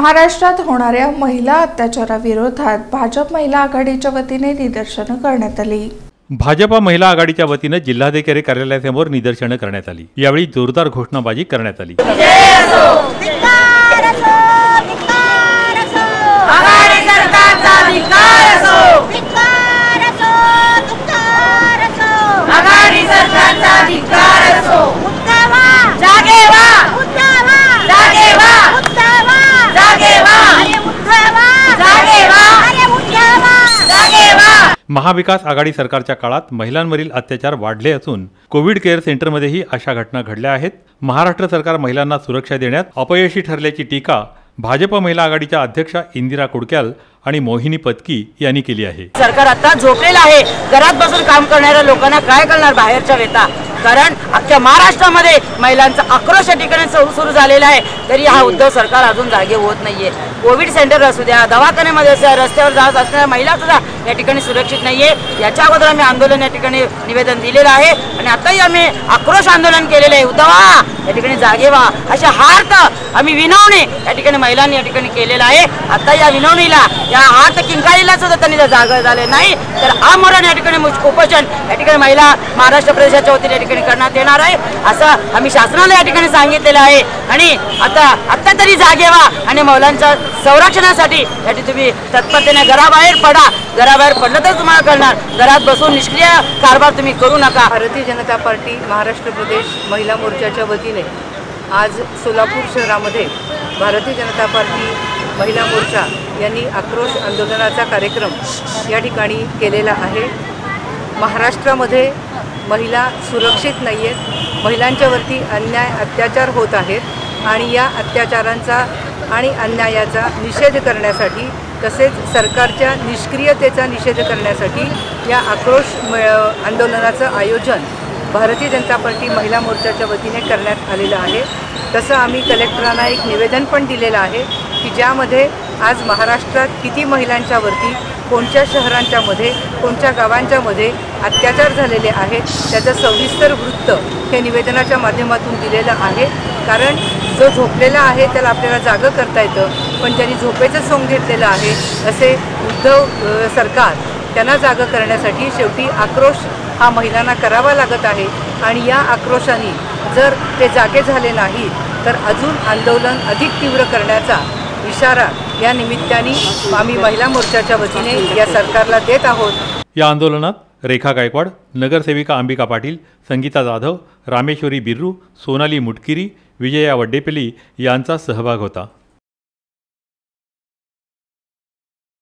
महाराष्ट्रात होणाऱ्या महिला अत्याचाराविरोधात भाजप महिला आघाडीच्या वतीने निदर्शनं करण्यात आली. भाजपा महिला आघाडीच्या वतीनं जिल्हाधिकारी कार्यालयासमोर निदर्शनं करण्यात आली. यावेळी जोरदार घोषणाबाजी करण्यात आली धिक्कार असो धिक्कार असो आघाडी सरकारचा धिक्कार असो धिक्कार असो धिक्कार असो आघाडी सरकारचा धिक्कार असो मुद्दा व्हा जागे व्हा मुद्दा व्हा जागे व्हा मुद्दा व्हा जागे व्हा अरे मुद्दा व्हा जागे व्हा अरे मुद्दा व्हा जागे व्हा महाविकास आघाडी सरकारच्या काळात महिलांवरील अत्याचार वाढले असून कोविड केअर सेंटरमध्येही अशा घटना घडल्या आहेत. महाराष्ट्र सरकार महिलांना सुरक्षा देण्यात अपयशी ठरल्याची टीका भाजप महिला आघाडीच्या अध्यक्षा इंदिरा कुडक्याल आणि मोहिनी पत्की यांनी केली आहे. सरकार आता झोपलेलं आहे. घरात बसून काम करणाऱ्या लोकांना काय करणार बाहेरच्या वेता? कारण अख्ख्या महाराष्ट्रामध्ये महिलांचा आक्रोश या ठिकाणी सुरू सुरू झालेला आहे. तरी हा उद्धव सरकार अजून जागे होत नाहीये. कोविड सेंटर असू द्या दवाखान्यामध्ये असू द्या रस्त्यावर जात असणाऱ्या महिला सुद्धा या ठिकाणी सुरक्षित नाहीये. याच्या अगोदर आम्ही आंदोलन या ठिकाणी निवेदन दिलेलं आहे आणि आताही आम्ही आक्रोश आंदोलन केलेलं आहे. उदवा या ठिकाणी जागे व्हा. अशा हार्थ आम्ही विनवणी या ठिकाणी महिलांनी या ठिकाणी केलेला आहे. आता या विनवणीला या हार्थ किंकाळीला सुद्धा त्यांनी जर जागा झाले नाही तर आमरण या ठिकाणी उपोषण या ठिकाणी महिला महाराष्ट्र प्रदेशाच्या वतीने या ठिकाणी करण्यात येणार आहे. असं आम्ही शासनाला या ठिकाणी सांगितलेलं आहे. आणि आता आत्ता तरी जागे व्हा आणि महिलांच्या संरक्षणासाठी. याठी तुम्ही तत्परतेने घराबाहेर पडा. घराबाहेर पडलं तर तुम्हाला कळणार. घरात बसून निष्क्रिय कारभार तुम्ही करू नका. भारतीय जनता पार्टी महाराष्ट्र प्रदेश महिला मोर्चाच्या वतीने आज सोलापूर शहरामध्ये भारतीय जनता पार्टी महिला मोर्चा यांनी आक्रोश आंदोलनाचा कार्यक्रम या ठिकाणी केलेला आहे. महाराष्ट्रामध्ये महिला सुरक्षित नाही आहेत महिलांच्यावरती अन्याय अत्याचार होत आहेत आणि या अत्याचारांचा आणि अन्यायाचा निषेध करण्यासाठी तसेच सरकारच्या निष्क्रियतेचा निषेध करण्यासाठी या आक्रोश मेळ- आंदोलनाचं आयोजन भारतीय जनता पार्टी महिला मोर्चाच्या वतीने करण्यात आलेलं आहे. तसं आम्ही कलेक्टरांना एक निवेदन पण दिलेलं आहे की ज्यामध्ये आज महाराष्ट्रात किती महिलांच्यावरती कोणत्या शहरांच्यामध्ये कोणत्या गावांच्यामध्ये अत्याचार झालेले आहेत त्याचं सविस्तर वृत्त हे निवेदनाच्या माध्यमातून दिलेलं आहे. कारण जो झोपलेला आहे त्याला आपल्याला जागं करता येतं. पण ज्यांनी झोपेचं सोंग घेतलेलं आहे असे उद्धव सरकार त्यांना जागं करण्यासाठी शेवटी आक्रोश हा महिलांना करावा लागत आहे. आणि या आक्रोशाने जर ते जागे झाले नाही तर अजून आंदोलन अधिक तीव्र करण्याचा इशारा या निमित्ताने आम्ही महिला मोर्चाच्या वतीने या सरकारला देत आहोत. या आंदोलनात रेखा गायकवाड नगरसेविका अंबिका पाटील संगीता जाधव रामेश्वरी बिर्रू सोनाली मुटकिरी विजया वड्डेपली यांचा सहभाग होता.